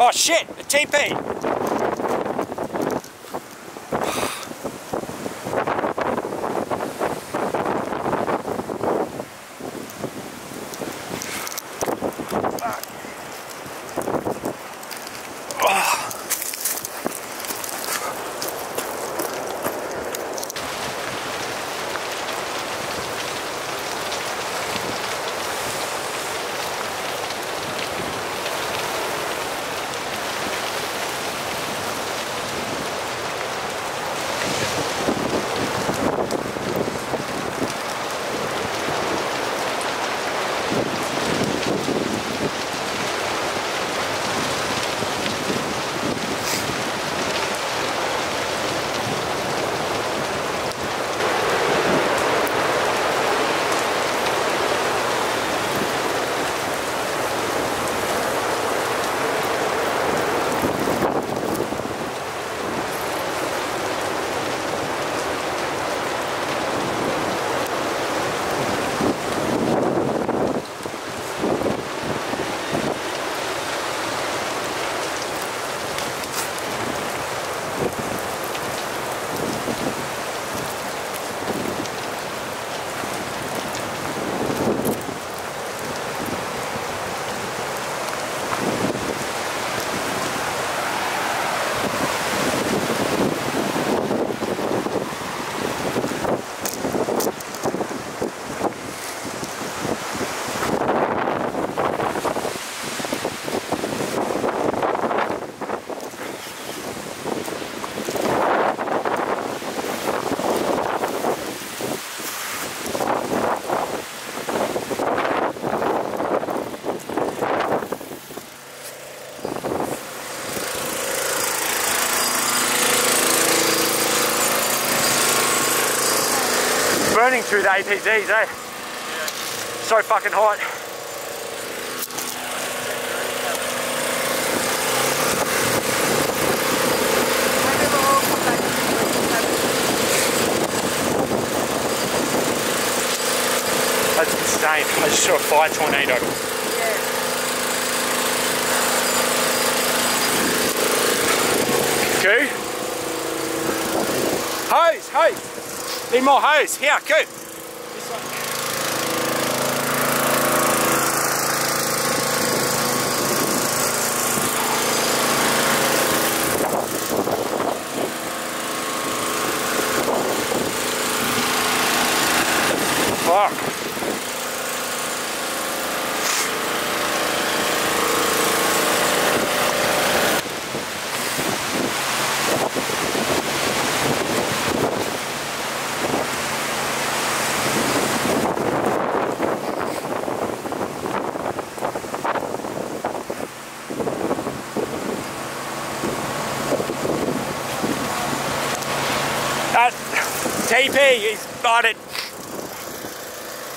Oh shit, a TP. Burning through the APZs, eh? Yeah. So fucking hot. That's insane. I just saw a fire tornado. Go. Hose, hose. Need more hose. Here, go. Fuck. TP, he's got it.